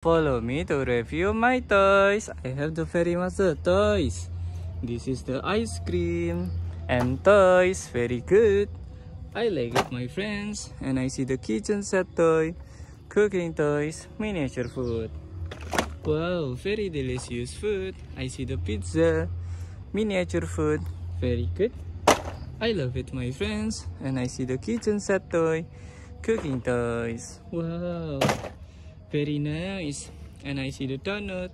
Follow me to review my toys. I have the very master toys. This is the ice cream and toys. Very good. I like it, my friends. And I see the kitchen set toy, cooking toys, miniature food. Wow, very delicious food. I see the pizza, miniature food. Very good. I love it, my friends. And I see the kitchen set toy, cooking toys. Wow very nice. And I see the donut.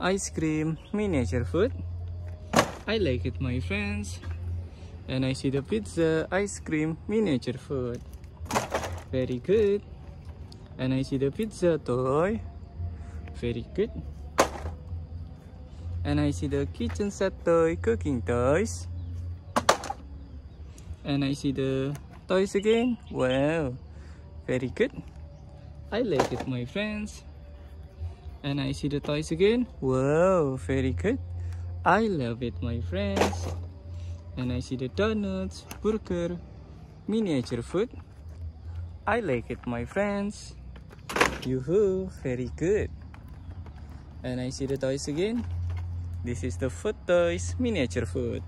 Ice cream. Miniature food. I like it my friends. And I see the pizza. Ice cream. Miniature food. Very good. And I see the pizza toy. Very good. And I see the kitchen set toy. Cooking toys. And I see the toys again. Wow. Very good I like it my friends. And I see the toys again. Wow very good. I love it my friends. And I see the donuts burger miniature food. I like it my friends. Yoo-hoo very good. And I see the toys again. This is the food toys miniature food.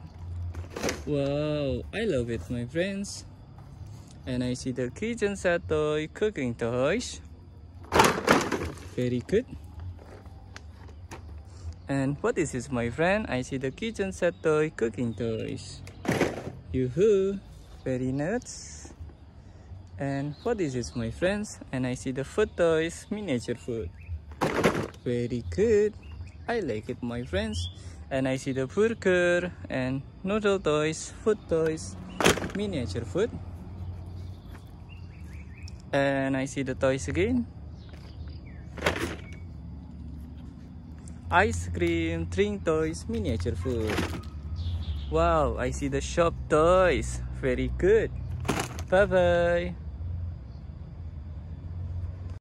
Wow I love it my friends. And I see the kitchen set toy cooking toys very good. And what is this my friend? I see the kitchen set toy cooking toys. Yoo-hoo very nuts. And what is this my friends? And i see the food toys miniature food. Very good. I like it my friends. And i see the burger and noodle toys food toys miniature food. And i see the toys again ice cream, drink toys, miniature food. Wow, I see the shop toys. Very good. Bye-bye.